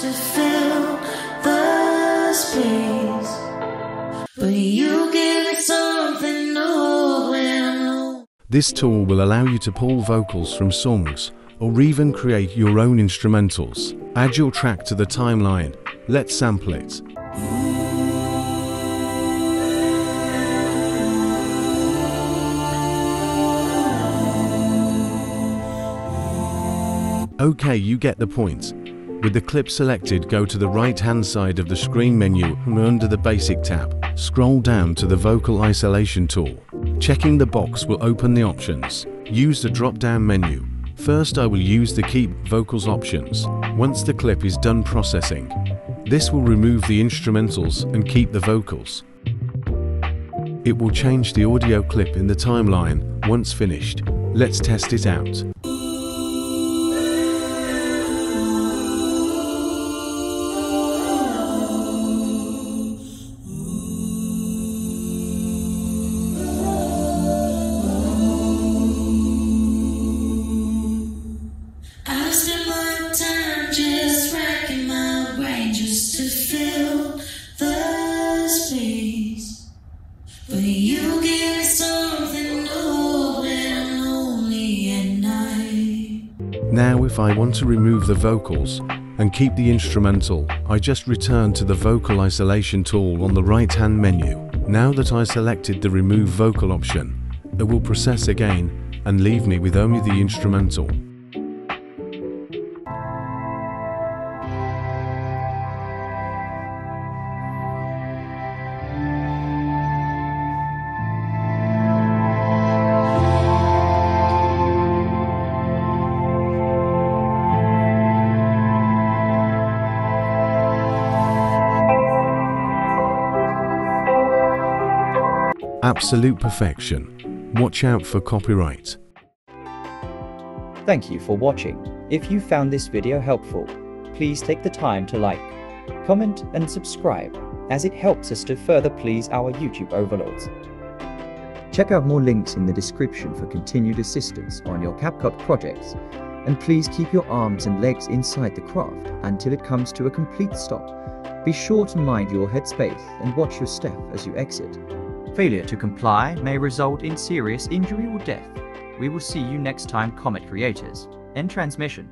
to fill the space. This tool will allow you to pull vocals from songs or even create your own instrumentals. Add your track to the timeline. Let's sample it. Okay, you get the point. With the clip selected, go to the right hand side of the screen menu and under the Basic tab, scroll down to the Vocal Isolation tool. Checking the box will open the options. Use the drop down menu. First I will use the Keep Vocals options once the clip is done processing. This will remove the instrumentals and keep the vocals. It will change the audio clip in the timeline once finished. Let's test it out. Now if I want to remove the vocals and keep the instrumental, I just return to the vocal isolation tool on the right hand menu. Now that I selected the remove vocal option, it will process again and leave me with only the instrumental. Absolute perfection. Watch out for copyright. Thank you for watching. If you found this video helpful, please take the time to like, comment and subscribe as it helps us to further please our YouTube overlords. Check out more links in the description for continued assistance on your CapCut projects and please keep your arms and legs inside the craft until it comes to a complete stop. Be sure to mind your headspace and watch your step as you exit. Failure to comply may result in serious injury or death. We will see you next time, Comet creators. End transmission.